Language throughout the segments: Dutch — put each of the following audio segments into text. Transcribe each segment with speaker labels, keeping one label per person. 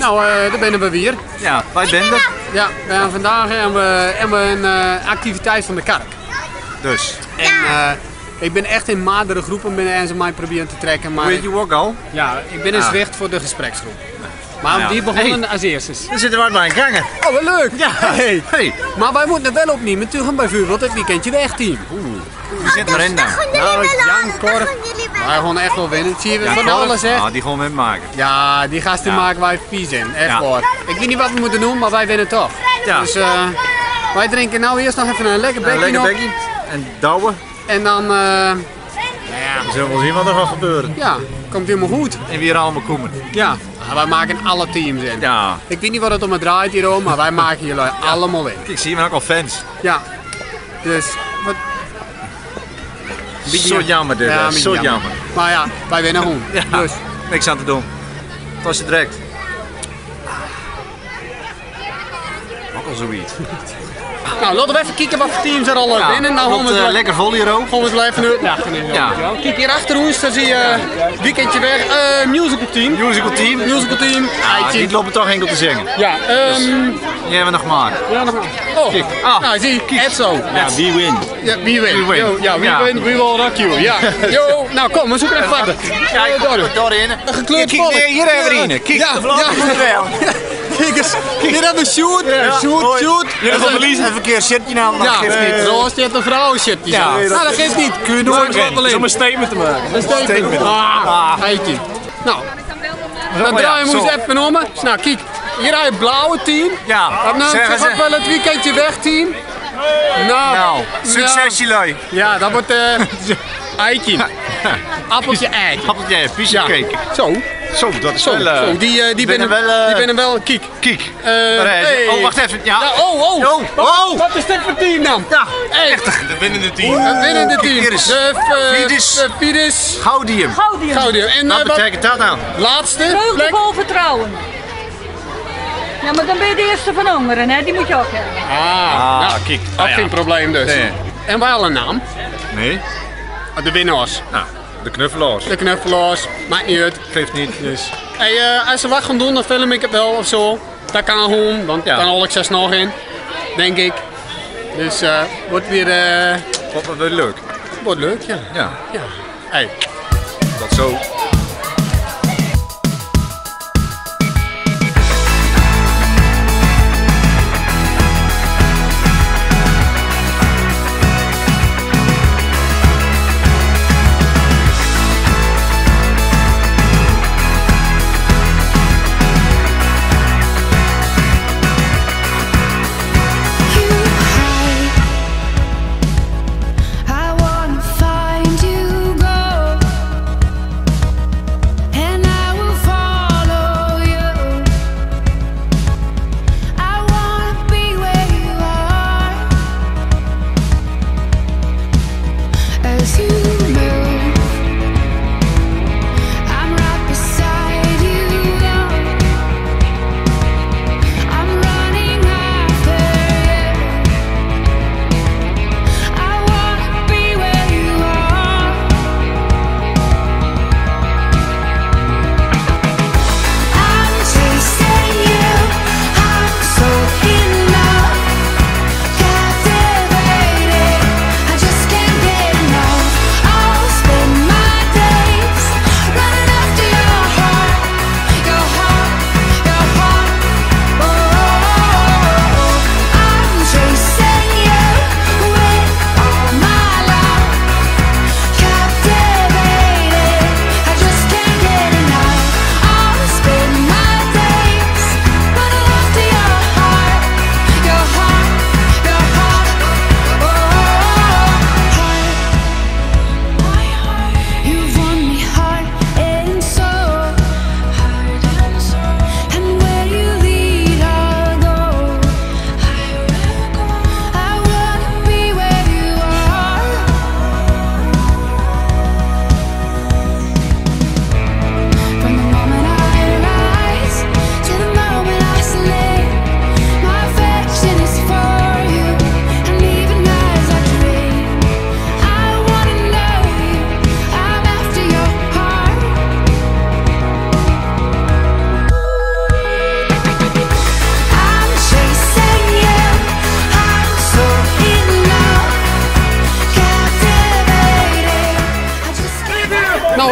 Speaker 1: Nou, eh daar zijn we weer.
Speaker 2: Ja, wij zijn er.
Speaker 1: Ja, we hebben vandaag hebben we, hebben we een eh, activiteit van de kerk.
Speaker 2: Dus.
Speaker 1: En eh, ik ben echt in maardere groepen binnen en ze mij proberen te trekken. Maar
Speaker 2: Weet je ook al?
Speaker 1: ja, ik ben een
Speaker 2: Ah.
Speaker 1: zwicht voor de gespreksgroep. Maar
Speaker 2: Ja.
Speaker 1: die begonnen als eerste.
Speaker 2: Dan zitten we bij een gangen.
Speaker 1: Oh, wat leuk!
Speaker 2: Ja.
Speaker 1: Hey.
Speaker 2: Hey,
Speaker 1: Maar wij moeten het wel opnemen. Toen gaan bijvoorbeeld het weekendje weg, team.
Speaker 2: we zitten erin dan.
Speaker 1: Nou, Jan Korf. Wij gaan echt wel winnen. Zie je
Speaker 2: Ja,
Speaker 1: van alles, hè?
Speaker 2: Ah, die gewoon met maken.
Speaker 1: Ja, die gasten
Speaker 2: Ja.
Speaker 1: maken wij vies in. Echt
Speaker 2: Ja.
Speaker 1: waar. Ik weet niet wat we moeten doen, maar wij winnen toch.
Speaker 2: Ja.
Speaker 1: Dus eh, wij drinken nou eerst nog even een lekker
Speaker 2: Een
Speaker 1: bekje
Speaker 2: lekker
Speaker 1: op.
Speaker 2: bekkie. En douwen.
Speaker 1: En dan, eh,
Speaker 2: Dan zullen we wel zien wat er gaat gebeuren.
Speaker 1: ja, komt helemaal goed.
Speaker 2: En weer allemaal komen.
Speaker 1: Ja, Ah, wij maken alle teams in.
Speaker 2: Ja.
Speaker 1: Ik weet niet wat het om het draait hierom, maar wij maken jullie allemaal in.
Speaker 2: Kijk, zie we hebben ook al fans.
Speaker 1: Ja. Dus, wat...
Speaker 2: Zo jammer dit, hè.
Speaker 1: maar
Speaker 2: Zo jammer.
Speaker 1: Maar ja, wij winnen gewoon.
Speaker 2: Ja.
Speaker 1: Dus,
Speaker 2: Niks aan te doen. Het was je direct. Ook al zoiets.
Speaker 1: nou, laten we even kijken wat voor teams er al
Speaker 2: Ja,
Speaker 1: winnen. Nou, we
Speaker 2: eh,
Speaker 1: het
Speaker 2: lekker vol hier ook.
Speaker 1: Gewoon eens wel even uit nachten en zo.
Speaker 2: Ja.
Speaker 1: je wel. Kijk hier achter ons, daar zie je eh, weekendje weg. Eh, musical team.
Speaker 2: Musical team.
Speaker 1: Musical team.
Speaker 2: Ah, die lopen toch enkel te zingen.
Speaker 1: Ja, ehm
Speaker 2: Die hebben we nog maar.
Speaker 1: ja, nog maar. Oh.
Speaker 2: Ah.
Speaker 1: nou zie je, Edzo.
Speaker 2: Ja, wie win?
Speaker 1: Ja, wie win?
Speaker 2: Wie win.
Speaker 1: Yo, ja, wie
Speaker 2: Ja.
Speaker 1: win? We will rock you. Ja. Yo, nou kom, we zoeken even verder.
Speaker 2: Kijk,
Speaker 1: door.
Speaker 2: daarin.
Speaker 1: Een gekleurd
Speaker 2: Kijk, hier hebben we een. Kijk,
Speaker 1: Ja, ja. hier hebben we shoot. Shoot, shoot.
Speaker 2: Jullie gaan verliezen. Even een keer een shirtje aan, dat
Speaker 1: Ja,
Speaker 2: geeft niet.
Speaker 1: Roos, die heeft een vrouwenshirtje.
Speaker 2: Ja.
Speaker 1: Ja, nou, dat geeft niet. Kun je nooit wat.
Speaker 2: Om een statement te maken.
Speaker 1: Een statement. Ah, eitje. Nou, dan
Speaker 2: maar ja,
Speaker 1: we ons
Speaker 2: zo.
Speaker 1: even om. Nou, kijk. Hier heb je het blauwe team.
Speaker 2: Ja,
Speaker 1: Dat nou, gaat
Speaker 2: ze.
Speaker 1: wel het weekendje weg, team. Nou,
Speaker 2: Nou, succes jullie.
Speaker 1: Ja, dat wordt eh eitje. Appeltje ei.
Speaker 2: Appeltje,
Speaker 1: Ja.
Speaker 2: cake.
Speaker 1: Zo,
Speaker 2: Zo, dat is
Speaker 1: zo,
Speaker 2: wel... eh,
Speaker 1: zo. Die, eh, die
Speaker 2: binnen
Speaker 1: binnen
Speaker 2: wel,
Speaker 1: die binnen wel. Eh,
Speaker 2: Daar is het.
Speaker 1: hey.
Speaker 2: Oh, wacht even. Ja.
Speaker 1: Ja, oh, oh.
Speaker 2: Oh,
Speaker 1: Wat-
Speaker 2: oh.
Speaker 1: Wat is dit voor team dan?
Speaker 2: Ja,
Speaker 1: Hey,
Speaker 3: De winnende team.
Speaker 1: het winnende team. De eh,
Speaker 2: Fidesz.
Speaker 1: de Fidesz.
Speaker 2: Gaudium.
Speaker 4: Gaudium.
Speaker 1: Gaudium. En
Speaker 2: Wat
Speaker 1: wat
Speaker 2: betekent dat nou?
Speaker 1: laatste
Speaker 4: Vreugde
Speaker 1: plek?
Speaker 4: vol vertrouwen. Ja, maar dan ben je de eerste van Hongeren, hè? Die moet je ook hebben.
Speaker 1: Ah, nou,
Speaker 2: kijk.
Speaker 1: ook
Speaker 2: Ah, ja.
Speaker 1: geen probleem dus.
Speaker 2: Nee.
Speaker 1: En wel een naam.
Speaker 2: Nee.
Speaker 1: De winnaars.
Speaker 2: Nou, de knuffelaars.
Speaker 1: De knuffelaars. Maakt niet uit.
Speaker 2: Geeft niet. Dus.
Speaker 1: Hey, eh, als ze wat gaan doen, dan film ik het wel of zo. Dat kan gewoon, want
Speaker 2: Ja.
Speaker 1: dan hol ik zes nog in. Denk ik. Dus eh wordt weer eh,
Speaker 2: Wat wat wel leuk.
Speaker 1: wordt leuk, ja.
Speaker 2: Ja,
Speaker 1: ja. Hey.
Speaker 2: dat zo.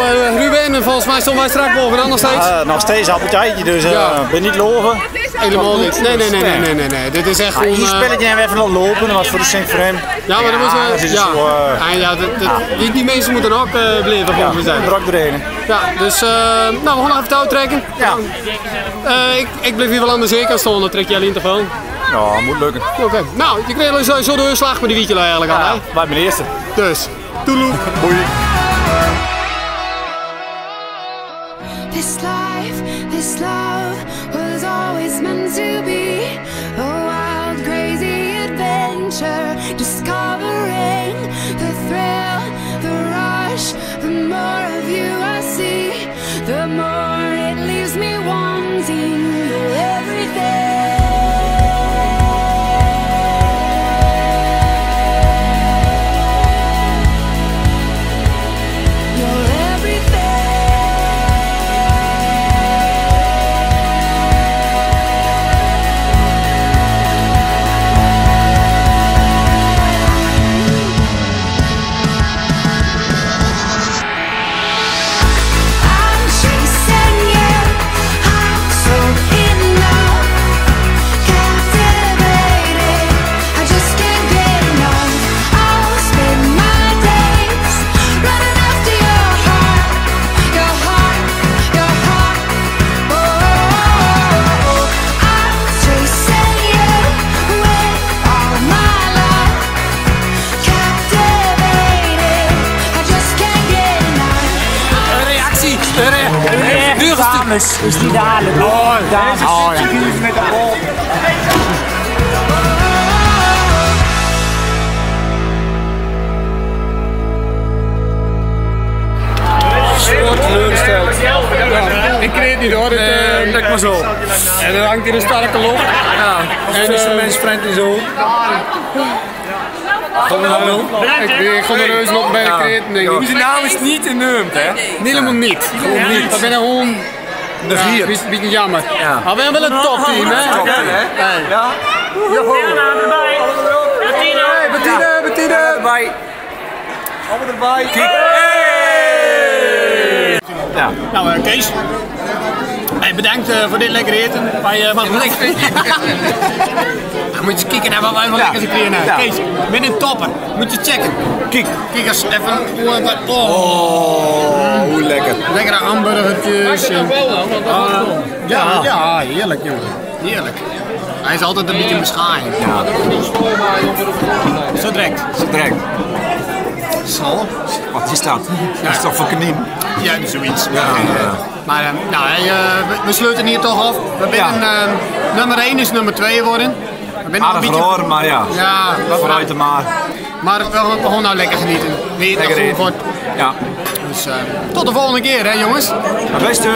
Speaker 1: Eh, Ruben, volgens mij stonden wij straks bovenaan nog steeds.
Speaker 3: Eh, nog steeds appetijtje, dus eh
Speaker 1: Ja.
Speaker 3: ben niet loven.
Speaker 1: Helemaal niet. Nee, nee, nee, nee, nee, nee, nee. Dit is echt
Speaker 3: Ah,
Speaker 1: gewoon...
Speaker 3: hier
Speaker 1: eh,
Speaker 3: spelletje hebben we even nog lopen, dat was voor de Sink voor hem.
Speaker 1: Ja, maar dat was... ja,
Speaker 3: eh,
Speaker 1: En ja dat, dat- die, die mensen moeten ook eh blijven
Speaker 3: ja,
Speaker 1: volgens zijn.
Speaker 3: brak erin.
Speaker 1: Ja, dus eh, nou, we gaan nog even touw trekken.
Speaker 3: Ja.
Speaker 1: Eh, ik, ik blijf hier wel aan de zeekant staan, dan trek jij in te veel.
Speaker 3: Ja, moet lukken.
Speaker 1: Oké, nou, je kreeg sowieso de slag met die wietje eigenlijk al,
Speaker 3: Ja,
Speaker 1: hè?
Speaker 3: wij mijn eerste.
Speaker 1: Dus, toeloe.
Speaker 5: This life, this love was always meant to be a wild, crazy adventure. Discovering the thrill, the rush. The more of you I see, the more
Speaker 6: is niet dadelijk. Oh, dames. Oh, ja.
Speaker 1: Ik kreeg het niet hoor. Het, eh,
Speaker 2: Kijk maar zo.
Speaker 1: en er hangt hier een sterke loop.
Speaker 2: Ja,
Speaker 1: En,
Speaker 2: en
Speaker 1: eh,
Speaker 2: mensfriendly zo. Kom er nou
Speaker 1: Ik, kon er reus nog bij denk ik.
Speaker 2: Onze naam is niet in hè?
Speaker 1: Nee, helemaal niet. Gewoon niet. Dat ben ik gewoon...
Speaker 2: De
Speaker 1: Ja,
Speaker 2: vier.
Speaker 1: het is een beetje jammer.
Speaker 2: Ja.
Speaker 1: Maar we hebben wel een topteam, hè?
Speaker 2: Top, hè?
Speaker 1: Hey.
Speaker 2: Ja. Joho. Hey, Bettine, Bettine. Erbij. Allemaal erbij. Kijk.
Speaker 3: Ja.
Speaker 1: Nou, eh, Kees. Hey, bedankt eh, voor dit lekker eten. Wij uh, mag lekker Dan moet je eens kijken naar wat wij van lekkers gekregen hebben.
Speaker 3: Ja.
Speaker 1: Kees, met een topper. Moet je checken.
Speaker 3: Kijk.
Speaker 1: Kijk eens even. Oh, oh.
Speaker 3: Oh, hoe lekker.
Speaker 1: Lekkere hamburgertjes. en- Ah, ja, ja, heerlijk jongen. Heerlijk. Hij is altijd een beetje beschaaid.
Speaker 3: Ja,
Speaker 1: Zo direct.
Speaker 3: direct. Wat is dat? Dat is toch voor kanien?
Speaker 1: Ja, zoiets.
Speaker 3: Ja.
Speaker 1: Maar eh, nou, eh, we, sluiten hier toch af. We binnen, eh, nummer 1 is nummer 2 geworden.
Speaker 3: Aardig
Speaker 1: beetje-
Speaker 3: verloren, maar ja.
Speaker 1: Ja,
Speaker 3: Vooruit de maar.
Speaker 1: Maar we gaan nou lekker genieten.
Speaker 3: Lekker
Speaker 1: goed.
Speaker 3: Ja.
Speaker 1: Dus eh, tot de volgende keer hè jongens.
Speaker 3: Beste.